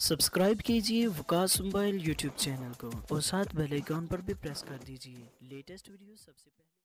Subscribe कीजिए Waqas mobile YouTube channel को और साथ बेल आइकॉन पर भी प्रेस कर दीजिए। लेटेस्ट वीडियो सबसे पहले